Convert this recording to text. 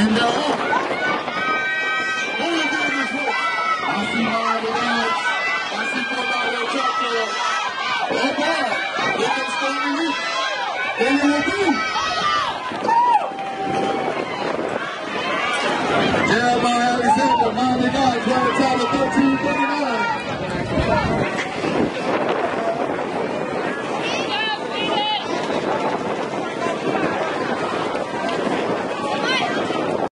And they're off. What are we doing this for? I see Mario Dodge. I see Fort Lauderdale Track Club. Oh boy, here comes Stanley Lee. Stanley do.